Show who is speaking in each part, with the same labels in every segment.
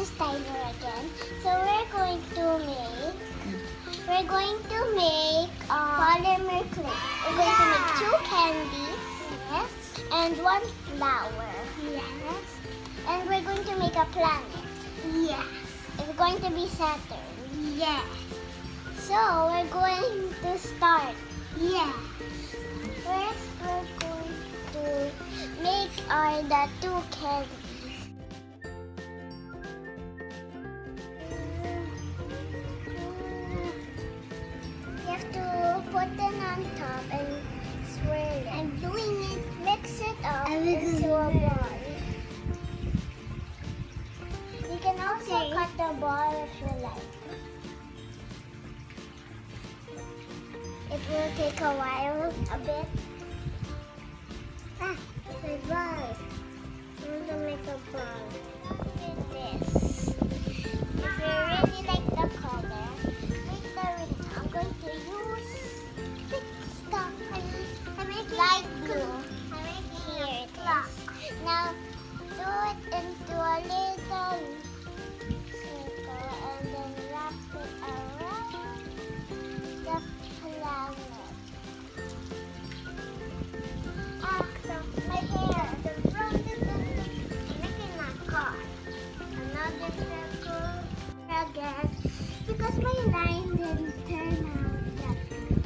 Speaker 1: is Tiger again. So we're going to make we're going to make um, polymer clay. We're going yeah. to make two candies. Yes. And one flower. Yes. And we're going to make a planet. Yes. It's going to be Saturn. Yes. So we're going to start. Yes. First we're going to make our the two candies. It will take a while, a bit. Ah, my ball. I want to make a ball. Look at this. If you really like the color, car. Another circle again because my line didn't turn out that good.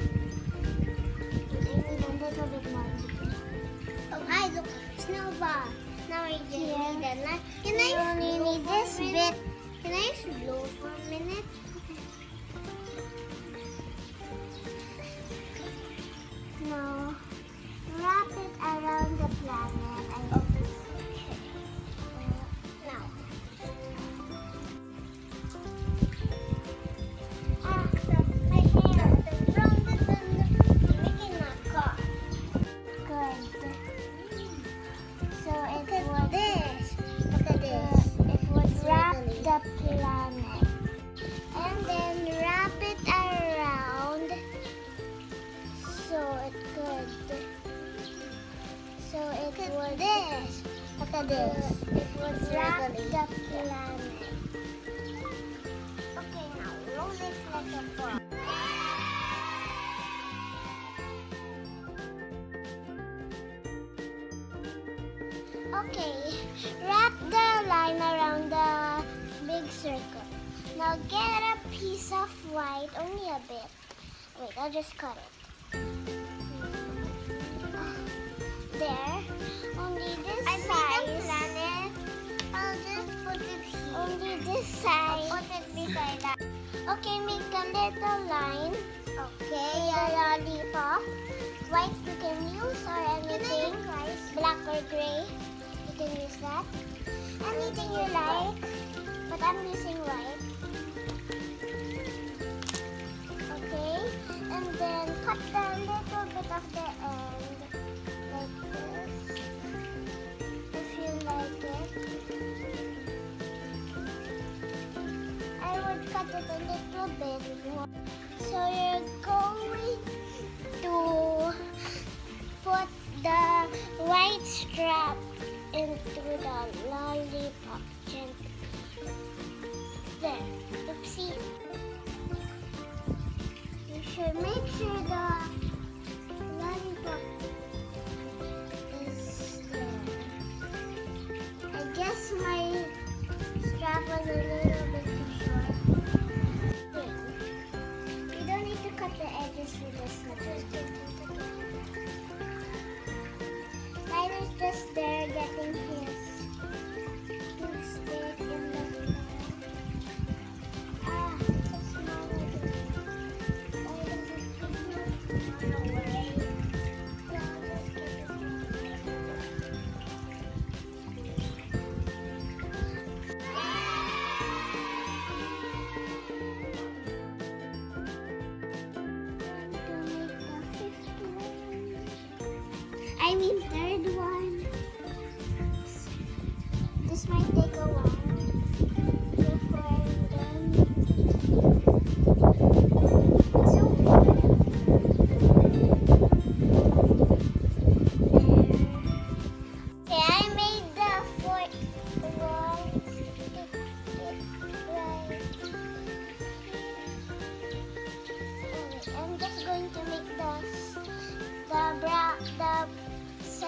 Speaker 1: I need a little bit more. Oh, hi, look, snowball. Now I just need a line. Can I only need this bit? Can I just blow for a minute? No. This. It was wrap the planet. Okay, now roll like a ball. Okay, wrap the line around the big circle. Now get a piece of white, only a bit. Wait, I'll just cut it. There. Only this
Speaker 2: I
Speaker 1: size. Okay, make a little line.
Speaker 2: Okay,
Speaker 1: A lollipop. White you can use or anything. Black or gray. You can use that. Anything you like. But I'm using white. Okay. And then cut a bit more. So you're going to put the white strap I mean third one. This might take a while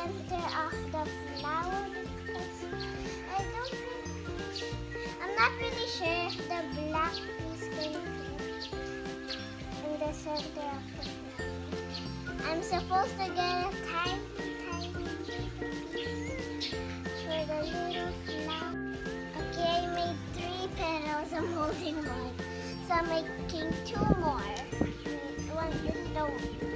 Speaker 1: center of the flower is. I don't think. I'm not really sure if the black piece can fit in the center of the flower. I'm supposed to get a tiny, tiny piece for the little flower. Okay, I made three petals. I'm holding one. So I'm making two more. One is the I'm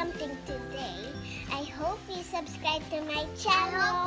Speaker 1: something today. I hope you subscribe to my channel.